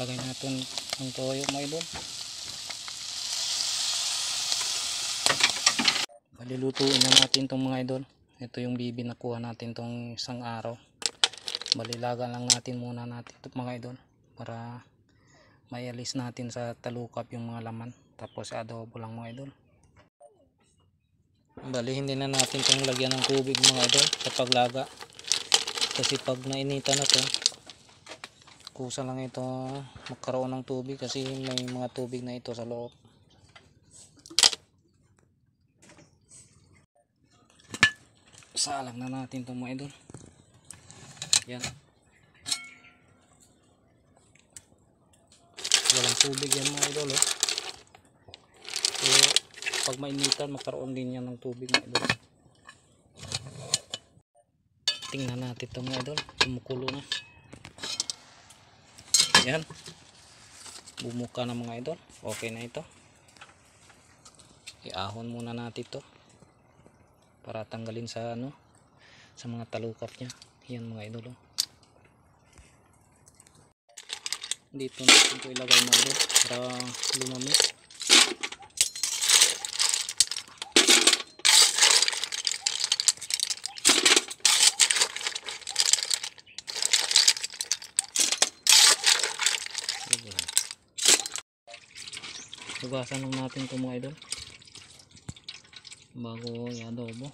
lagay natin ang toyo mga idol. Balilutuin na natin itong mga idol. Ito yung bibi na kuha natin tong isang araw. Balilagan lang natin muna natin ito mga idol para maialis natin sa talukap yung mga laman. Tapos adobo lang mga idol. Bali hindi na natin itong lagyan ng tubig mga idol kapag laga kasi pag nainitan na to kusa lang ito magkaroon ng tubig kasi may mga tubig na ito sa loob. Salang na natin itong mga idol. Yan. Walang tubig yan mga idol oh. so pag mainitan magkaroon din yan ng tubig mga idol. Tingnan natin ito mga idol. Kumukulo na yan. Bumuka na mga idol. Okay na ito. Iahon muna natin ito. Para tanggalin sa ano sa mga talukap niya. Yan mga idol oh. dito natin ito ilagay mga idol para lumamig Ayan. Hugasan lang natin ito mga idol bago i-adobo.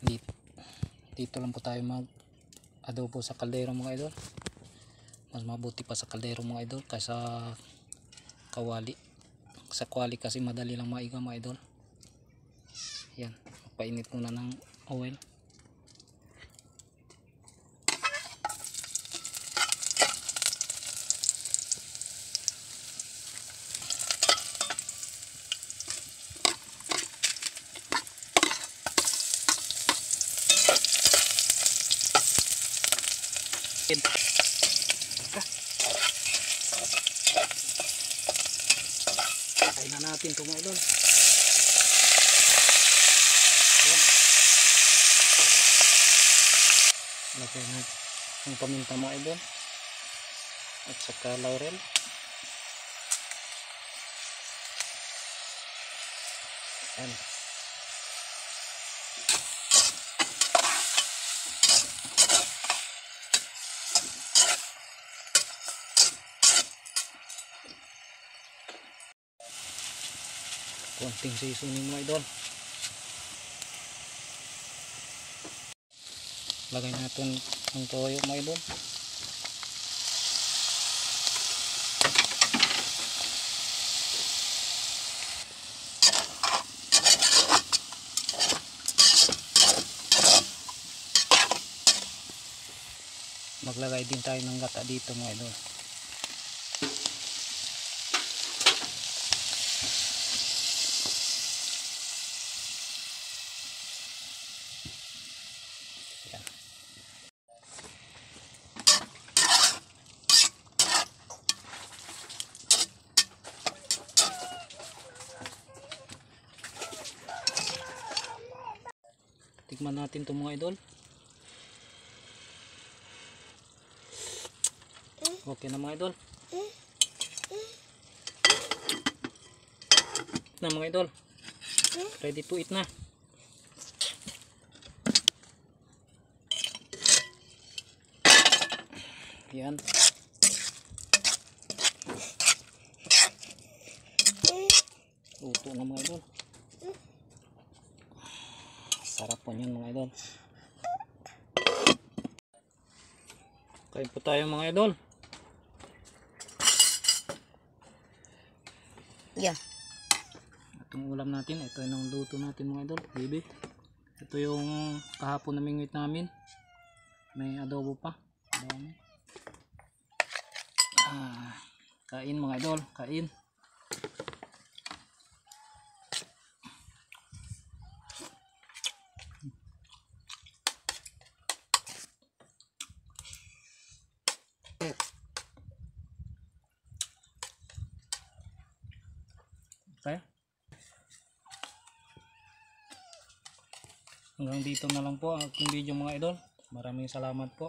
Dito, dito lang po tayo mag adobo sa kaldero mga idol. Mas mabuti pa sa kaldero mga idol kaysa kawali. Sa kwali kasi madali lang maiga mga idol. Yan painit muna ng oil Kain na natin ito mga idol. Lagay na ang paminta mga idol. At saka laurel. Ayan. Konting seasoning mga idol. Lagay natin ang toyo mga idol. Maglagay din tayo ng gata dito mga idol Tikman natin itong mga idol. Okay na mga idol. Na mga idol. Ready to eat na. Yan. Luto na mga idol. Sarap po niyan mga idol. Kain po tayo mga idol. Yeah. Itong ulam natin, ito yung luto natin mga idol, baby. Ito yung kahapon na mingwit namin. May adobo pa. Dami. Ah, kain mga idol, kain. Okay. Hanggang dito na lang po ang aking video mga idol. Maraming salamat po.